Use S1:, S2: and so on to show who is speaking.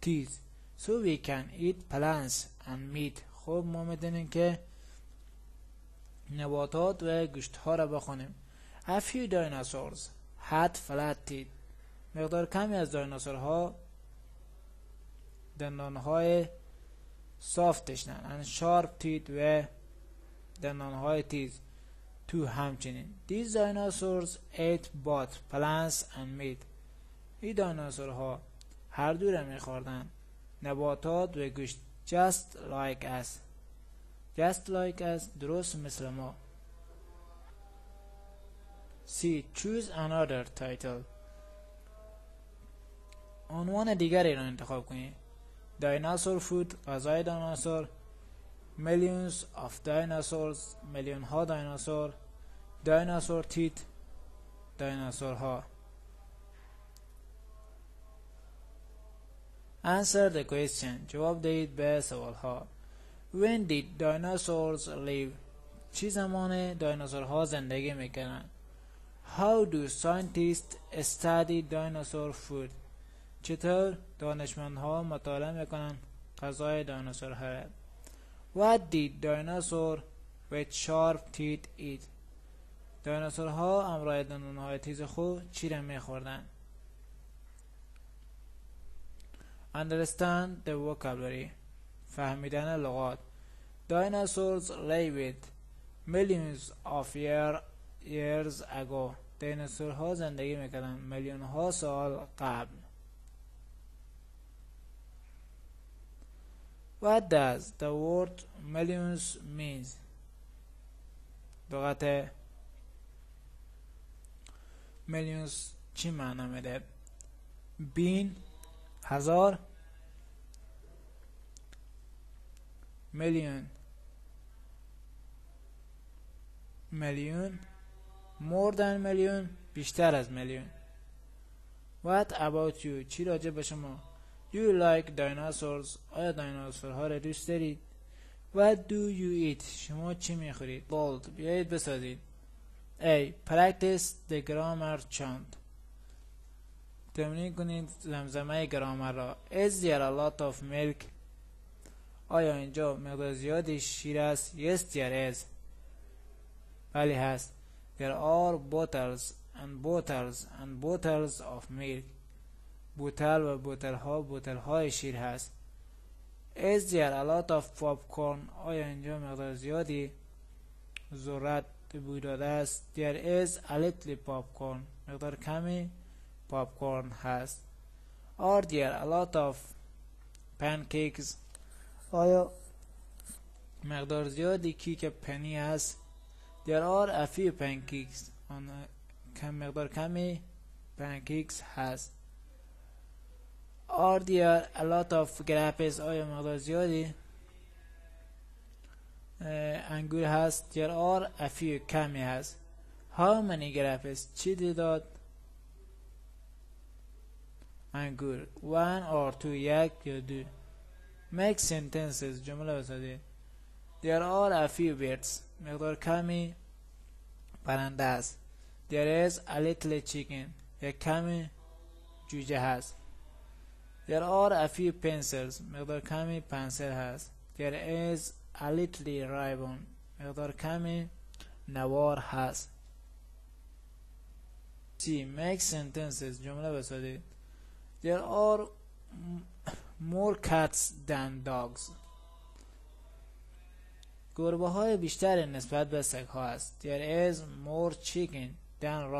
S1: teeth so we can eat plants and meat. خب ما می‌دونیم که نباتات و گوشت ها را بخونیم. A few dinosaurs had flat teeth. مقدار کمی از دایناسورها دندان های صاف داشتن. And sharp teeth و دندان های تیز. تو همچنین. These dinosaurs ate both plants and meat. این دایناسورها هر دو را میخوردن نباتات و گوشت just like us. just like us درست مثل ما. C. Choose another title. عنوان دیگری را انتخاب کنید. دایناسور فود غذای دایناسور millions of dinosaurs میلیون ها دایناسور دایناسور تیت دایناسورها Answer the question. جواب دهید به سوال ها When did dinosaurs live? چی زمان دایناسورها زندگی می‌کنن How do scientists study dinosaur food? چطور دانشمندها مطالعه می‌کنن غذای دایناسور ها What did dinosaur with sharp teeth eat? دایناسورها امرای دندانهای تیز خود چی را میخوردن؟ Understand the vocabulary فهمیدن لغات Dinosaurs lived millions of year, years ago دیناسورها زندگی میکردن میلیون ها سال قبل What does the word millions means لغت millions چی معنی میده بین هزار. میلیون. میلیون. more than میلیون. بیشتر از میلیون. What about you? چی راجع به شما؟ You like dinosaurs? آیا دایناسورها را دوست دارید؟ What do you eat? شما چی می‌خورید؟ Bold. بیایید بسازید. A. Practice the grammar chant. تمرین کنید زمزمه گرامر را. there a lot of milk آیا اینجا مقدار زیادی شیر است؟ Yes there is. بله هست. There are bottles and bottles and bottles of milk. بوتل و بوتل ها بوتل های شیر هست. Is there a lot of popcorn. آیا اینجا مقدار زیادی ذرت بوی داده است؟ There is a little popcorn. مقدار کمی. پاپکورن هست Are there a lot of pancakes آیا مقدار زیادی کیک پنی هست There are a few pancakes آن کم مقدار کمی pancakes هست Are there a lot of grapes آیا مقدار زیادی انگور هست There are a few کمی هست How many grapes چی تعداد انگور one or two یک یا دو make sentences جمله بسازید there are a few birds مقدار کمی پرنده است there is a little chicken یک کمی جوجه هست there are a few pencils مقدار کمی پنسل هست there is a little ribbon مقدار کمی نوار هست C. Make sentences جمله بسازید There are more cats than dogs. گربه های بیشتری نسبت به سگ ها است. There is more chicken than